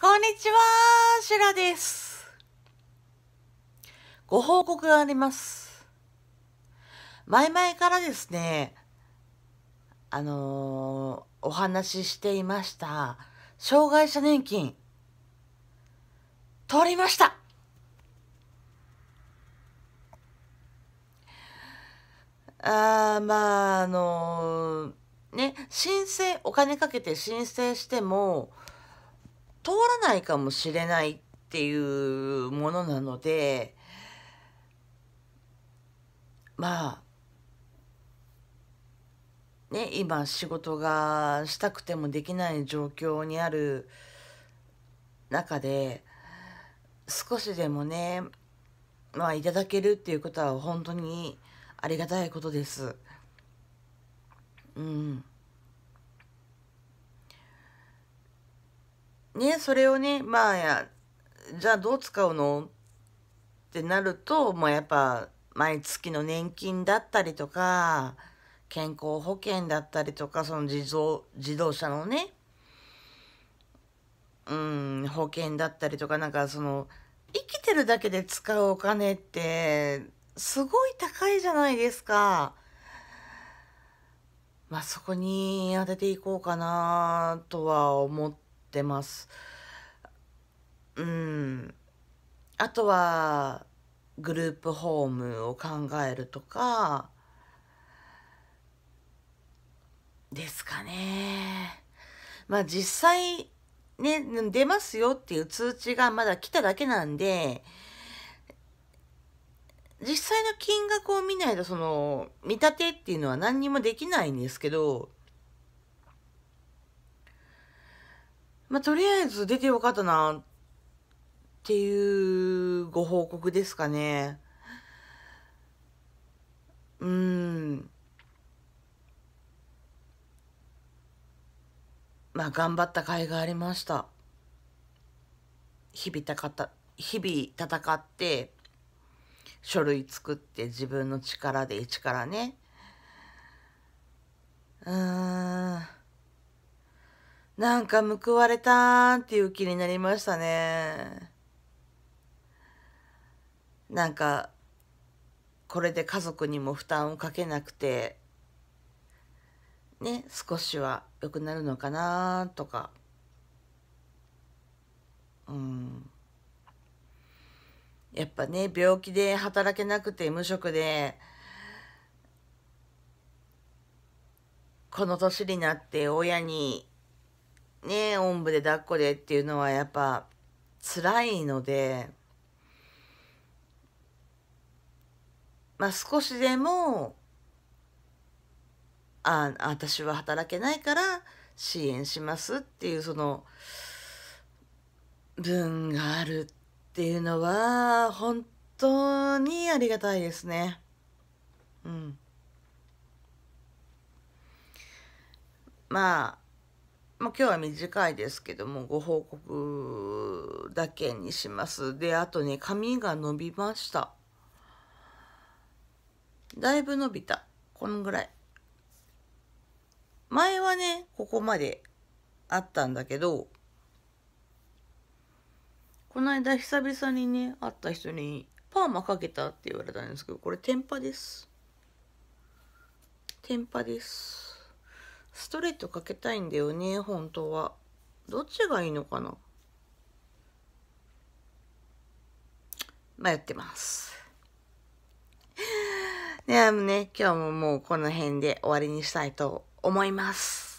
こんにちは、シラです。ご報告があります。前々からですね、あのーお話ししていました、障害者年金、取りましたあーまあ、あのーね、申請、お金かけて申請しても、通らないかもしれないっていうものなので、まあ、ね、今仕事がしたくてもできない状況にある中で、少しでもね、まあいただけるっていうことは本当にありがたいことです。うん。ね、それをね、まあや、じゃあどう使うの？ってなると、もうやっぱ毎月の年金だったりとか、健康保険だったりとか、その自動、自動車のね、うん、保険だったりとか、なんかその、生きてるだけで使うお金って、すごい高いじゃないですか。まあそこに当てていこうかなとは思ってます。うん。あとは、グループホームを考えるとか、ですかね。まあ実際、ね、出ますよっていう通知がまだ来ただけなんで、実際の金額を見ないとその見立てっていうのは何にもできないんですけど、まあとりあえず出てよかったなっていうご報告ですかね。うん。まあ頑張った甲斐がありました。日々たかった、日々戦って、書類作って自分の力で一からね。うーん。なんか報われたっていう気になりましたね。なんか、これで家族にも負担をかけなくて、ね、少しは良くなるのかなとか。うん。やっぱね、病気で働けなくて無職で、この年になって親に、ね、おんぶで抱っこでっていうのはやっぱ辛いので、まあ少しでも、あ、私は働けないから支援しますっていうその分があるっていうのは本当にありがたいですね。うん。まあ、もう今日は短いですけども、ご報告だけにします。で、あとね、髪が伸びました。だいぶ伸びた。このぐらい。前はね、ここまであったんだけど、この間久々にね、会った人に、パーマかけたって言われたんですけど、これ天パです。天パです。ストレートかけたいんだよね、本当は。どっちがいいのかな？迷ってます。ではね、今日ももうこの辺で終わりにしたいと思います。